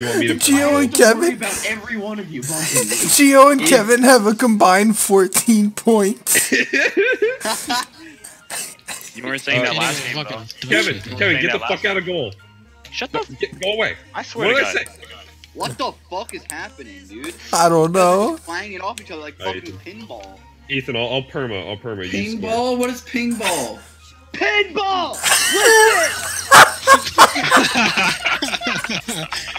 You want me to? Gio and I have to worry Kevin. about every one of you bumping me. Gio and Kevin have a combined 14 points. You weren't saying Uh, that last game, Fucking though. Kevin. Kevin, get the fuck out of goal. Shut the. Get, go away. I swear What to did I say? What the fuck is happening, dude? I don't know. Flying it off each other like Alright. fucking pinball. Ethan, I'll, I'll perma. I'll perma. You score. Pinball? What is pinball? Pinball!